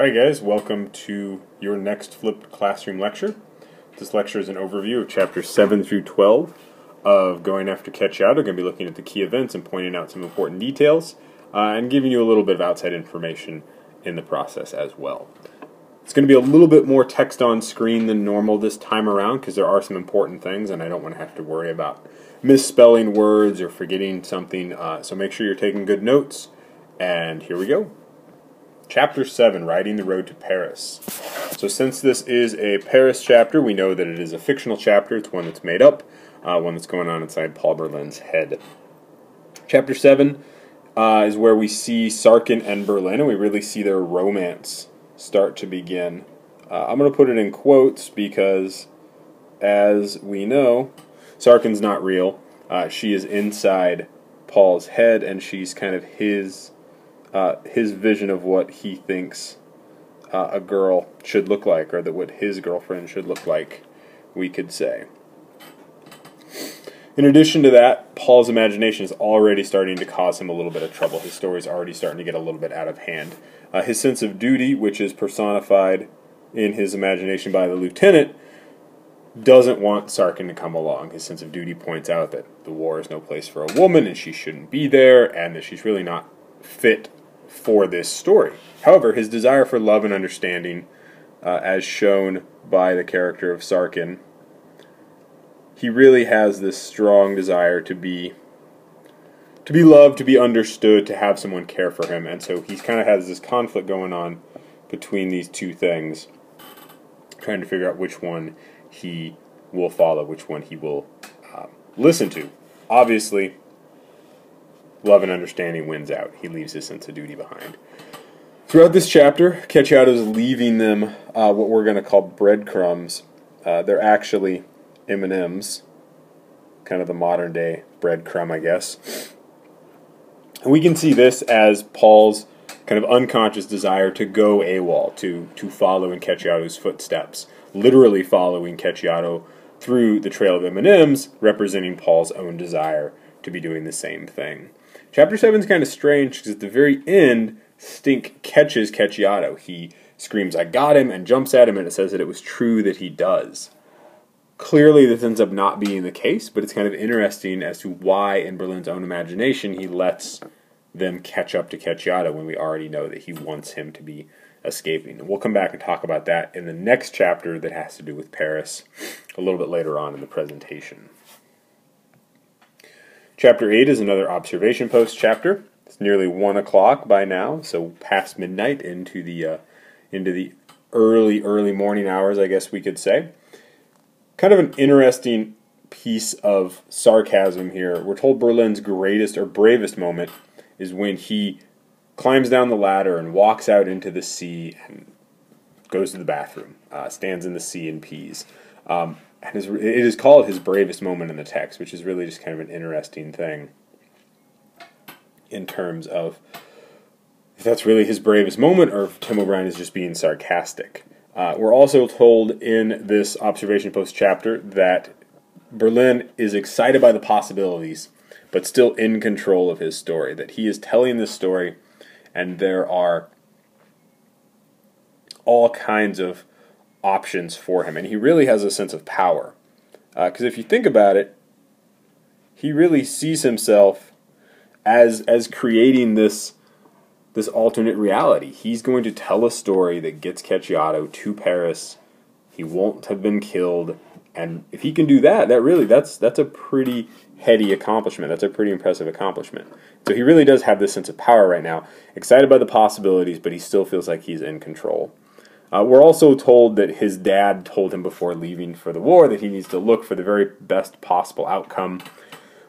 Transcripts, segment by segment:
Hi guys, welcome to your next flipped classroom lecture. This lecture is an overview of chapters 7 through 12 of Going After Cacciato. We're going to be looking at the key events and pointing out some important details uh, and giving you a little bit of outside information in the process as well. It's going to be a little bit more text on screen than normal this time around because there are some important things and I don't want to have to worry about misspelling words or forgetting something. Uh, so make sure you're taking good notes. And here we go. Chapter 7 Riding the Road to Paris. So, since this is a Paris chapter, we know that it is a fictional chapter. It's one that's made up, uh, one that's going on inside Paul Berlin's head. Chapter 7 uh, is where we see Sarkin and Berlin, and we really see their romance start to begin. Uh, I'm going to put it in quotes because, as we know, Sarkin's not real. Uh, she is inside Paul's head, and she's kind of his uh, his vision of what he thinks uh, a girl should look like, or that what his girlfriend should look like, we could say. In addition to that, Paul's imagination is already starting to cause him a little bit of trouble. His story is already starting to get a little bit out of hand. Uh, his sense of duty, which is personified in his imagination by the lieutenant, doesn't want Sarkin to come along. His sense of duty points out that the war is no place for a woman and she shouldn't be there, and that she's really not fit for this story. However, his desire for love and understanding, uh, as shown by the character of Sarkin, he really has this strong desire to be to be loved, to be understood, to have someone care for him, and so he kind of has this conflict going on between these two things, trying to figure out which one he will follow, which one he will uh, listen to. Obviously, love and understanding wins out. He leaves his sense of duty behind. Throughout this chapter, Cacciato is leaving them uh, what we're going to call breadcrumbs. Uh, they're actually M&Ms, kind of the modern day breadcrumb, I guess. And we can see this as Paul's kind of unconscious desire to go AWOL, to, to follow in Cacciato's footsteps, literally following Cacciato through the trail of M&Ms, representing Paul's own desire to be doing the same thing. Chapter 7 is kind of strange because at the very end, Stink catches Cacciato. He screams, I got him, and jumps at him, and it says that it was true that he does. Clearly, this ends up not being the case, but it's kind of interesting as to why, in Berlin's own imagination, he lets them catch up to Cacciato when we already know that he wants him to be escaping. And we'll come back and talk about that in the next chapter that has to do with Paris a little bit later on in the presentation. Chapter 8 is another observation post chapter. It's nearly 1 o'clock by now, so past midnight into the, uh, into the early, early morning hours, I guess we could say. Kind of an interesting piece of sarcasm here. We're told Berlin's greatest or bravest moment is when he climbs down the ladder and walks out into the sea and goes to the bathroom, uh, stands in the sea and pees. Um, and his, it is called his bravest moment in the text, which is really just kind of an interesting thing in terms of if that's really his bravest moment or if Tim O'Brien is just being sarcastic. Uh, we're also told in this observation post chapter that Berlin is excited by the possibilities, but still in control of his story. That he is telling this story, and there are all kinds of options for him, and he really has a sense of power. Because uh, if you think about it, he really sees himself as as creating this this alternate reality. He's going to tell a story that gets Cacciato to Paris. He won't have been killed, and if he can do that, that really that's that's a pretty heady accomplishment. That's a pretty impressive accomplishment. So he really does have this sense of power right now. Excited by the possibilities, but he still feels like he's in control. Uh, we're also told that his dad told him before leaving for the war that he needs to look for the very best possible outcome.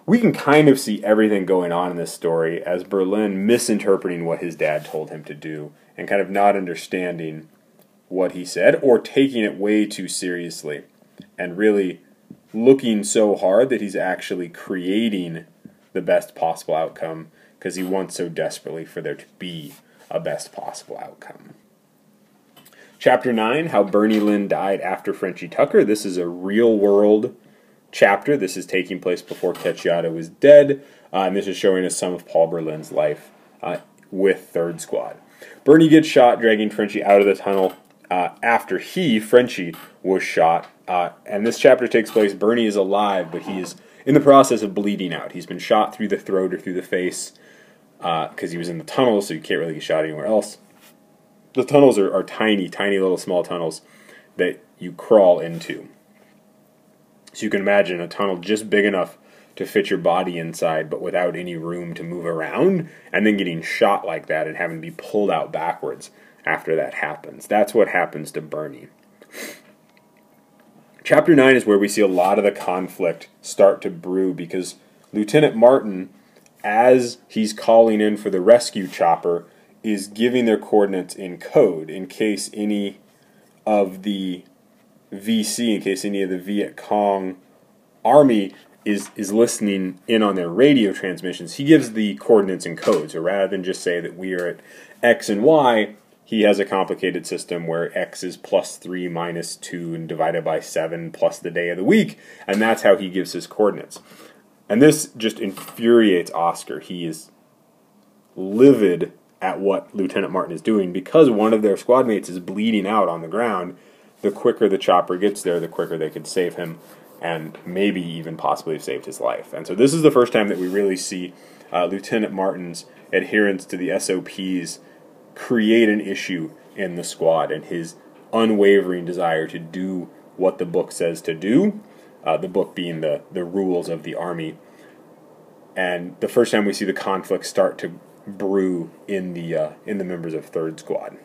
We can kind of see everything going on in this story as Berlin misinterpreting what his dad told him to do and kind of not understanding what he said or taking it way too seriously and really looking so hard that he's actually creating the best possible outcome because he wants so desperately for there to be a best possible outcome. Chapter 9 How Bernie Lynn Died After Frenchie Tucker. This is a real world chapter. This is taking place before Cacciato is dead, uh, and this is showing us some of Paul Berlin's life uh, with Third Squad. Bernie gets shot, dragging Frenchie out of the tunnel uh, after he, Frenchie, was shot. Uh, and this chapter takes place. Bernie is alive, but he is in the process of bleeding out. He's been shot through the throat or through the face because uh, he was in the tunnel, so you can't really get shot anywhere else. The tunnels are, are tiny, tiny little small tunnels that you crawl into. So you can imagine a tunnel just big enough to fit your body inside, but without any room to move around, and then getting shot like that and having to be pulled out backwards after that happens. That's what happens to Bernie. Chapter 9 is where we see a lot of the conflict start to brew because Lieutenant Martin, as he's calling in for the rescue chopper, is giving their coordinates in code in case any of the VC, in case any of the Viet Cong army is is listening in on their radio transmissions, he gives the coordinates in code. So rather than just say that we are at X and Y, he has a complicated system where X is plus three minus two and divided by seven plus the day of the week, and that's how he gives his coordinates. And this just infuriates Oscar. He is livid at what Lieutenant Martin is doing because one of their squad mates is bleeding out on the ground. The quicker the chopper gets there, the quicker they could save him and maybe even possibly saved his life. And so this is the first time that we really see uh, Lieutenant Martin's adherence to the SOPs create an issue in the squad and his unwavering desire to do what the book says to do, uh, the book being the, the rules of the army. And the first time we see the conflict start to brew in the uh, in the members of Third Squad.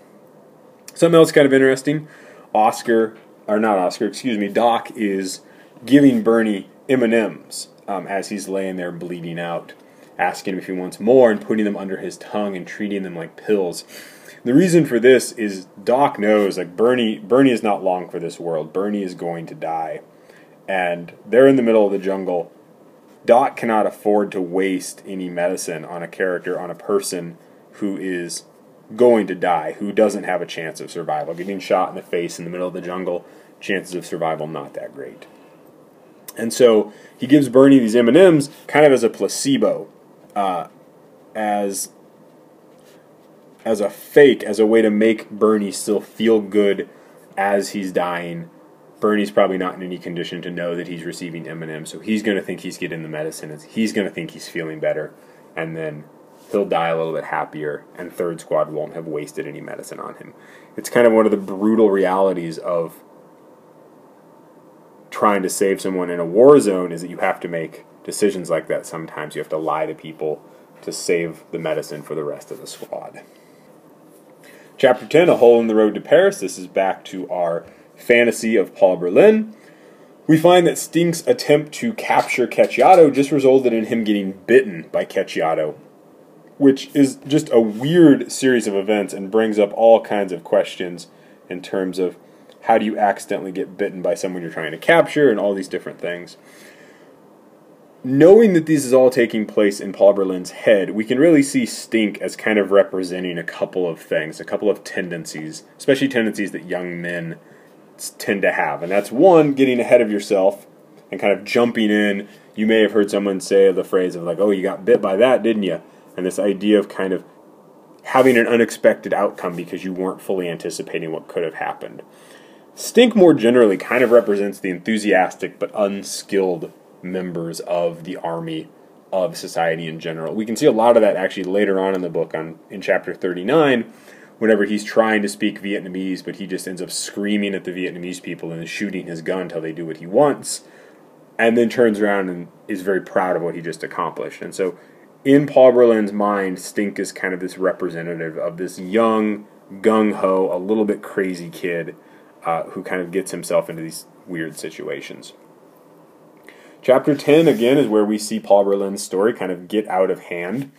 Something else kind of interesting. Oscar, or not Oscar, excuse me. Doc is giving Bernie M&Ms um, as he's laying there bleeding out, asking him if he wants more and putting them under his tongue and treating them like pills. The reason for this is Doc knows like Bernie Bernie is not long for this world. Bernie is going to die. And they're in the middle of the jungle. Doc cannot afford to waste any medicine on a character, on a person who is going to die, who doesn't have a chance of survival. Getting shot in the face in the middle of the jungle, chances of survival not that great. And so he gives Bernie these M and M's kind of as a placebo, uh, as as a fake, as a way to make Bernie still feel good as he's dying. Bernie's probably not in any condition to know that he's receiving M and M's, so he's going to think he's getting the medicine. He's going to think he's feeling better, and then he'll die a little bit happier. And Third Squad won't have wasted any medicine on him. It's kind of one of the brutal realities of trying to save someone in a war zone is that you have to make decisions like that sometimes. You have to lie to people to save the medicine for the rest of the squad. Chapter 10 A Hole in the Road to Paris. This is back to our fantasy of Paul Berlin. We find that Stink's attempt to capture Cacciato just resulted in him getting bitten by Cacciato, which is just a weird series of events and brings up all kinds of questions in terms of how do you accidentally get bitten by someone you're trying to capture, and all these different things. Knowing that this is all taking place in Paul Berlin's head, we can really see Stink as kind of representing a couple of things, a couple of tendencies, especially tendencies that young men tend to have. And that's one, getting ahead of yourself and kind of jumping in. You may have heard someone say the phrase of, like, oh, you got bit by that, didn't you? And this idea of kind of having an unexpected outcome because you weren't fully anticipating what could have happened. Stink more generally kind of represents the enthusiastic but unskilled members of the army of society in general. We can see a lot of that actually later on in the book on in chapter 39 whenever he's trying to speak Vietnamese but he just ends up screaming at the Vietnamese people and shooting his gun until they do what he wants and then turns around and is very proud of what he just accomplished. And so in Paul Berlin's mind, Stink is kind of this representative of this young, gung ho, a little bit crazy kid uh, who kind of gets himself into these weird situations. Chapter 10, again, is where we see Paul Berlin's story kind of get out of hand.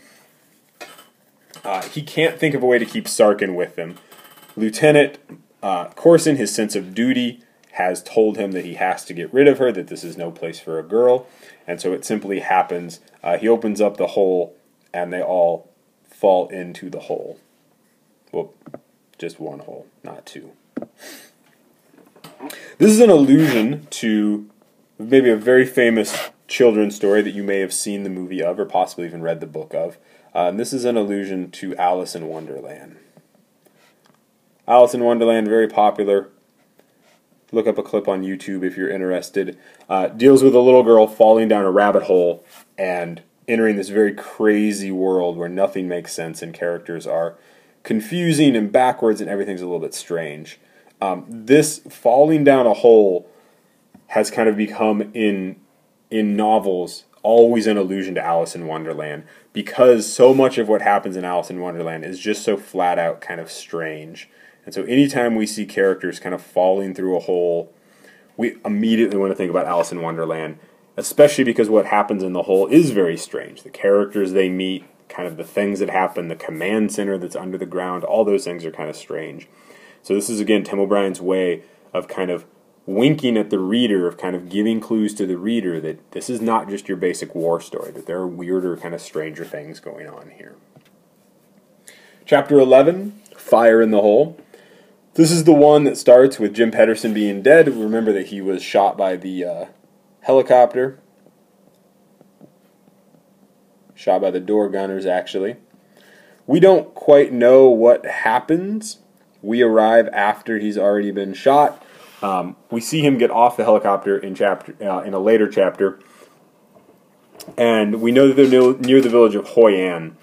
Uh, he can't think of a way to keep Sarkin with him. Lieutenant uh, Corson, his sense of duty, has told him that he has to get rid of her, that this is no place for a girl, and so it simply happens. Uh, he opens up the hole, and they all fall into the hole. Well, just one hole, not two. This is an allusion to maybe a very famous children's story that you may have seen the movie of or possibly even read the book of Uh, this is an allusion to Alice in Wonderland. Alice in Wonderland, very popular. Look up a clip on YouTube if you're interested. Uh, deals with a little girl falling down a rabbit hole and entering this very crazy world where nothing makes sense and characters are confusing and backwards and everything's a little bit strange. Um, this falling down a hole has kind of become in in novels always an allusion to Alice in Wonderland because so much of what happens in Alice in Wonderland is just so flat out kind of strange. And so anytime we see characters kind of falling through a hole, we immediately want to think about Alice in Wonderland, especially because what happens in the hole is very strange. The characters they meet, kind of the things that happen, the command center that's under the ground, all those things are kind of strange. So this is again Tim O'Brien's way of kind of winking at the reader, of kind of giving clues to the reader that this is not just your basic war story, that there are weirder, kind of stranger things going on here. Chapter 11 Fire in the Hole. This is the one that starts with Jim Pederson being dead. Remember that he was shot by the uh, helicopter. Shot by the door gunners, actually. We don't quite know what happens. We arrive after he's already been shot. Um, we see him get off the helicopter in chapter uh, in a later chapter, and we know that they're near the village of Hoi An.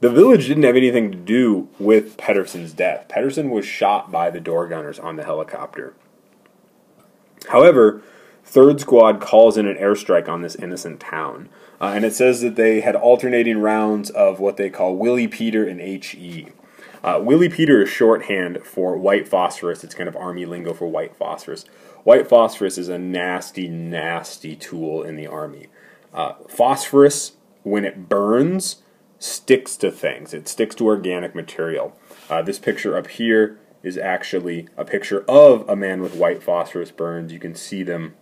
The village didn't have anything to do with Pederson's death. Pederson was shot by the door gunners on the helicopter. However, Third Squad calls in an airstrike on this innocent town. Uh, and it says that they had alternating rounds of what they call Willie Peter and HE. Uh, Willie Peter is shorthand for white phosphorus. It's kind of army lingo for white phosphorus. White phosphorus is a nasty, nasty tool in the army. Uh, phosphorus, when it burns, sticks to things. It sticks to organic material. Uh, this picture up here is actually a picture of a man with white phosphorus burns. You can see them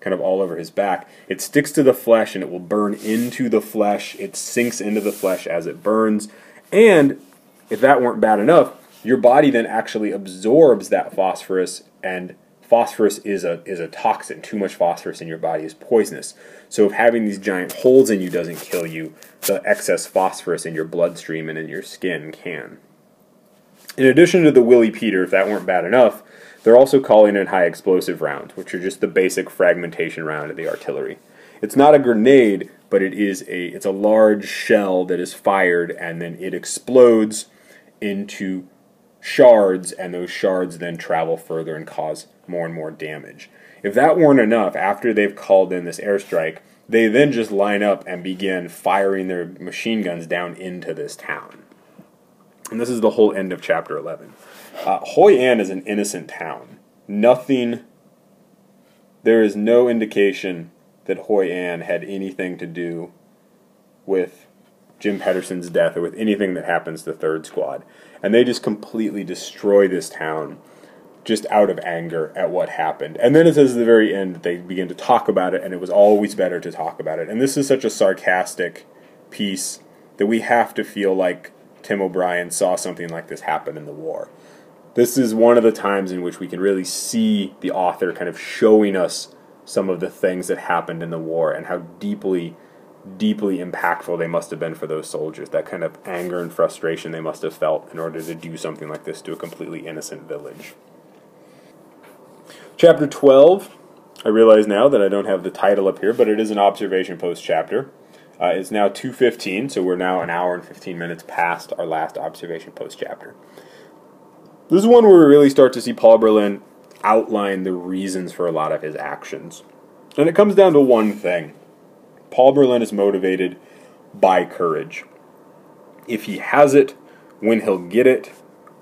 kind of all over his back. It sticks to the flesh and it will burn into the flesh. It sinks into the flesh as it burns. And if that weren't bad enough, your body then actually absorbs that phosphorus and phosphorus is a is a toxin. Too much phosphorus in your body is poisonous. So if having these giant holes in you doesn't kill you, the excess phosphorus in your bloodstream and in your skin can. In addition to the Willie Peter, if that weren't bad enough, they're also calling in high explosive rounds, which are just the basic fragmentation round of the artillery. It's not a grenade, but it is a it's a large shell that is fired and then it explodes into shards, and those shards then travel further and cause more and more damage. If that weren't enough, after they've called in this airstrike, they then just line up and begin firing their machine guns down into this town. And this is the whole end of chapter 11. Uh, Hoi An is an innocent town. Nothing, there is no indication that Hoi An had anything to do with Jim Pederson's death or with anything that happens to Third Squad. And they just completely destroy this town just out of anger at what happened. And then it says at the very end that they begin to talk about it, and it was always better to talk about it. And this is such a sarcastic piece that we have to feel like Tim O'Brien saw something like this happen in the war this is one of the times in which we can really see the author kind of showing us some of the things that happened in the war and how deeply deeply impactful they must have been for those soldiers. That kind of anger and frustration they must have felt in order to do something like this to a completely innocent village. Chapter 12 i realize now that i don't have the title up here but it is an observation post chapter. Uh, it's now 2.15 so we're now an hour and 15 minutes past our last observation post chapter. This is one where we really start to see Paul Berlin outline the reasons for a lot of his actions. And it comes down to one thing Paul Berlin is motivated by courage. If he has it, when he'll get it,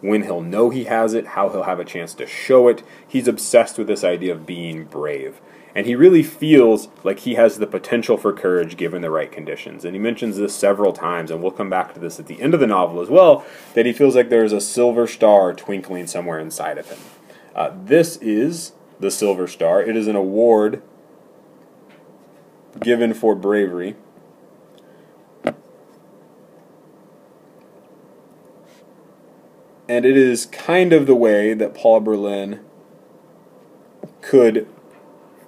when he'll know he has it, how he'll have a chance to show it. He's obsessed with this idea of being brave. And he really feels like he has the potential for courage given the right conditions. And he mentions this several times, and we'll come back to this at the end of the novel as well, that he feels like there's a silver star twinkling somewhere inside of him. Uh, this is the Silver Star. It is an award given for bravery. And it is kind of the way that Paul Berlin could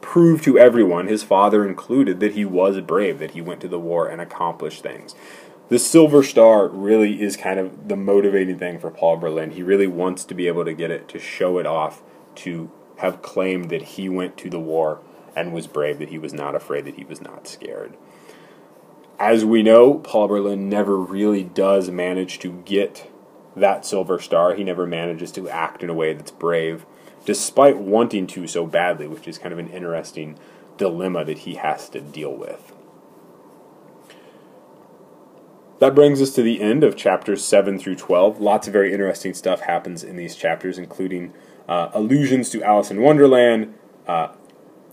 prove to everyone, his father included, that he was brave, that he went to the war and accomplished things. the Silver Star really is kind of the motivating thing for Paul Berlin. He really wants to be able to get it, to show it off, to have claimed that he went to the war and was brave, that he was not afraid, that he was not scared. As we know, Paul Berlin never really does manage to get that Silver Star. He never manages to act in a way that's brave, despite wanting to so badly, which is kind of an interesting dilemma that he has to deal with. That brings us to the end of chapters 7 through 12. Lots of very interesting stuff happens in these chapters, including uh, allusions to Alice in Wonderland, uh,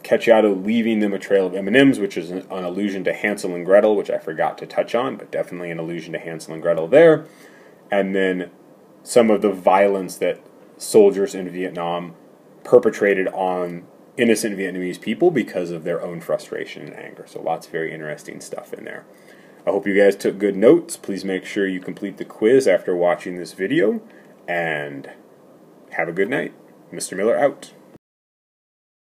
Cacciato leaving them a trail of M&Ms, which is an, an, allusion to Hansel and Gretel, which I forgot to touch on, but definitely an allusion to Hansel and Gretel there. And then some of the violence that soldiers in Vietnam perpetrated on innocent Vietnamese people because of their own frustration and anger. So lots of very interesting stuff in there. I hope you guys took good notes. Please make sure you complete the quiz after watching this video, and have a good night. Mr. Miller out.